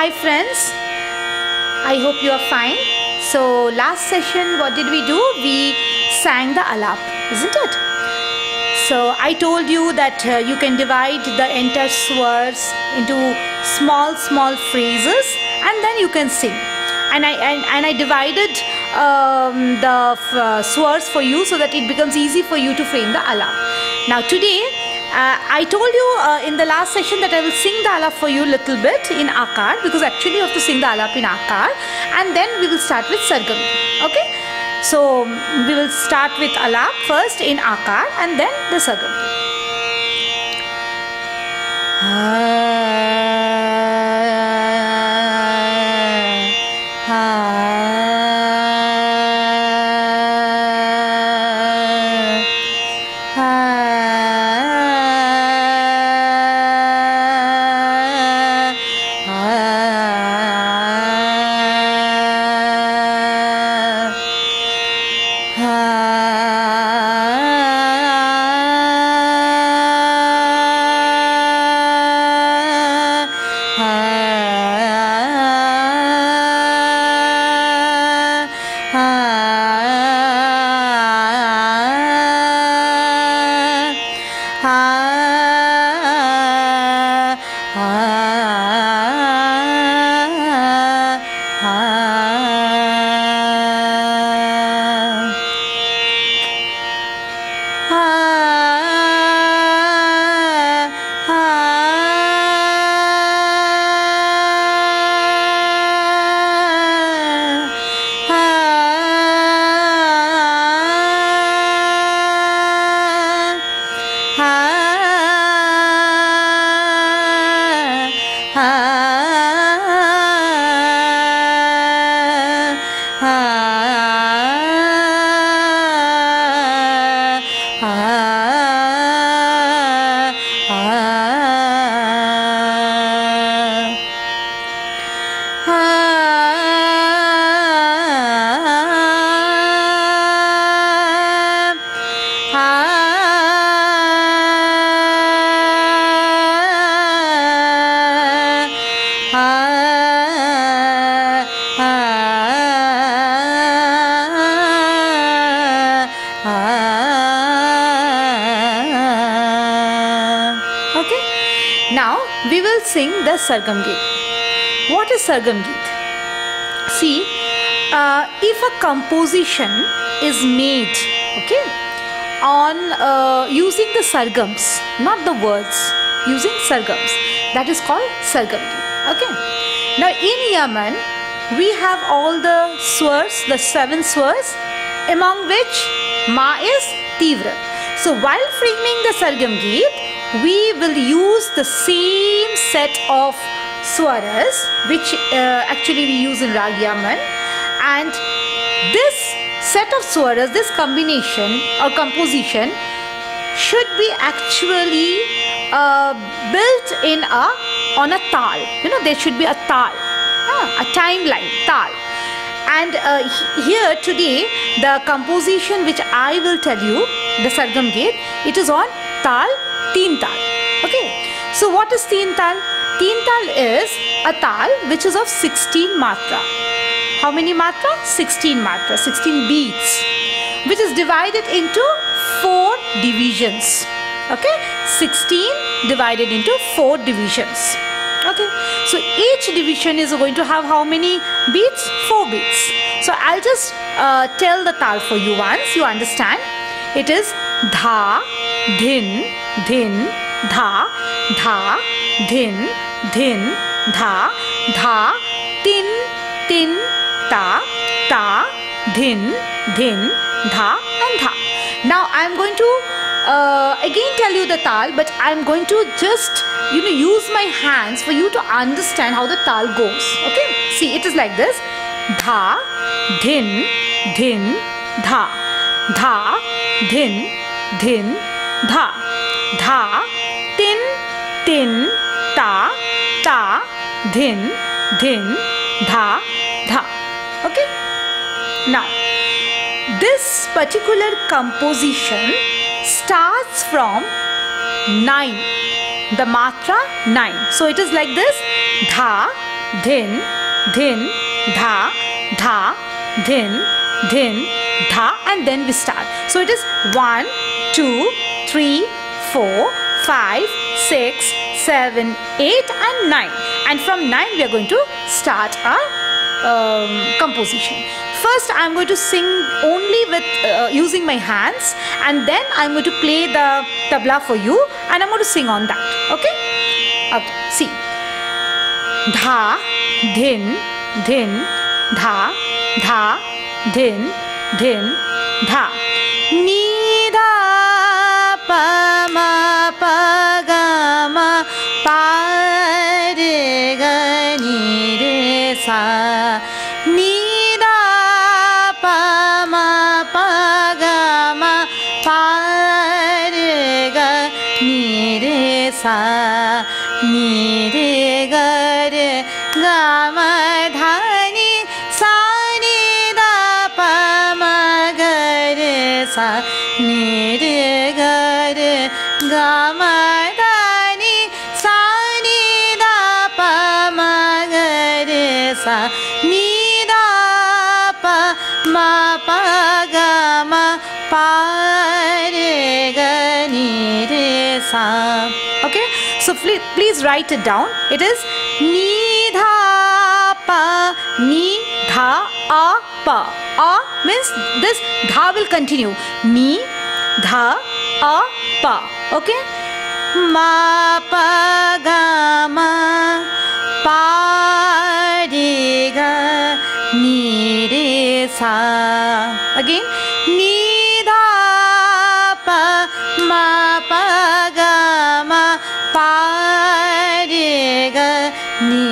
Hi friends, I hope you are fine. So, last session, what did we do? We sang the alap, isn't it? So, I told you that uh, you can divide the entire swars into small, small phrases and then you can sing. And I, and, and I divided um, the uh, swars for you so that it becomes easy for you to frame the alap. Now, today, uh, I told you uh, in the last session that I will sing the alap for you a little bit in Akar because actually you have to sing the alap in Akar and then we will start with Sargam. Okay? So we will start with alap first in Akar and then the Sargam. Okay. Sing the Sargam Geet. What is Sargam Geet? See, uh, if a composition is made, okay, on uh, using the sargams, not the words, using sargams, that is called Sargam Geet. Okay. Now in Yaman, we have all the swars, the seven swars, among which Ma is Tivra. So while framing the Sargam Geet, we will use the same set of swaras which uh, actually we use in Rag Yaman and this set of swaras, this combination or composition should be actually uh, built in a on a tal. You know there should be a tal, ah, a timeline tal. And uh, here today the composition which I will tell you, the Sargam Geet, it is on tal teen tal. Okay. So what is teen tal? Teen tal is a tal which is of 16 matra. How many matra? 16 matra, 16 beats, which is divided into four divisions. Okay. 16 divided into four divisions. Okay. So each division is going to have how many beats? Four beats. So I'll just uh, tell the tal for you once you understand. It is dha, dhin, dhin, dha, dha, dhin, dhin, dha, dha, tin, tin, ta, ta, dhin, dhin, dha and dha. Now I am going to uh, again tell you the tal but I am going to just you know use my hands for you to understand how the tal goes. Okay. See it is like this. Dha, dhin, dhin, dha, dha, dhin, dhin, dha, dha, tin, tin, ta, ta, dhin, dhin, dha, dha. Okay. Now, this particular composition starts from 9, the matra 9. So it is like this dha, dhin, dhin, dha, dha, dhin, dhin, dha, and then we start. So it is one, two, three, four, five, six, seven, eight, and nine. And from nine, we are going to start our um, composition. First, I'm going to sing only with uh, using my hands, and then I'm going to play the tabla for you, and I'm going to sing on that. Okay? Okay. See. Dha, dhin, dhin, dha, dha, dhin, dhin, dha. Ni pa ma pa ga ma pa re ga ni re sa ni da pa ma pa ga ma pa re ga ni re sa ni re ga re ga ma sa. Okay? So please, write it down. It is ni dha pa ni dha a pa a means this dha will continue. Ni dha a pa okay? Ma pa ga ma pa re ga ni re sa ga ni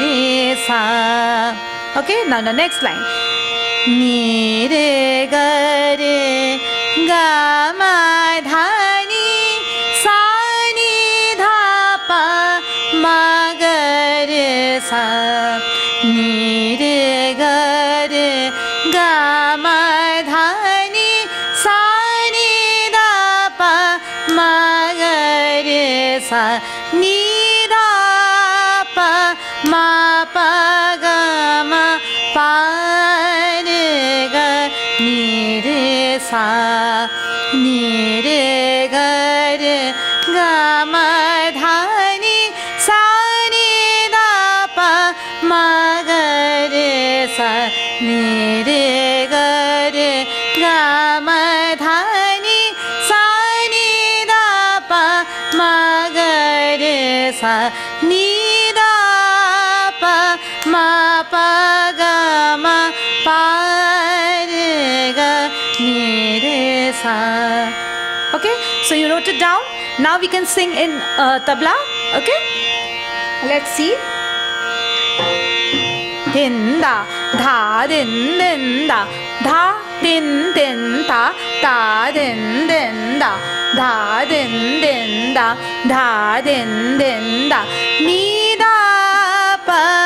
re sa okay now the next line. ni re ga re ga ma dha ni sa ni dha pa ma ga re sa ni ga ni re sa ni re ga re ga ma dha ni sa ni da pa ma ga re sa ni re ga re ga ma dha ni sa ni da pa ma ga re sa ni da pa sa okay? So you wrote it down. Now we can sing in uh, tabla. Okay? Let's see. Din da dha din din da. Dha din din ta. Ta din din da. Dha din din da. Dha din din da. Ni da pa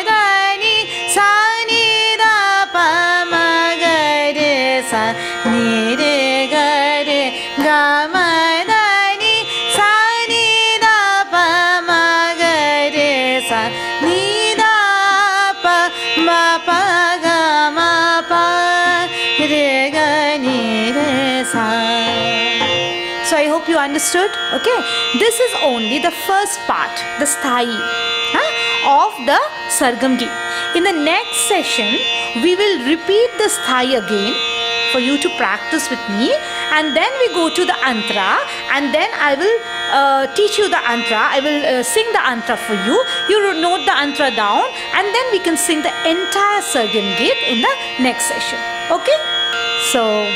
so i hope you understood. Okay this is only the first part the sthayi huh, of the sargam geet in the next session we will repeat the sthayi again for you to practice with me and then we go to the antra and then I will uh, teach you the antra. I will uh, sing the antra for you. You note the antra down and then we can sing the entire Sargam Geet in the next session. Okay? So,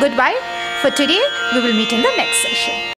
goodbye. For today, we will meet in the next session.